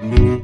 Mm-hmm.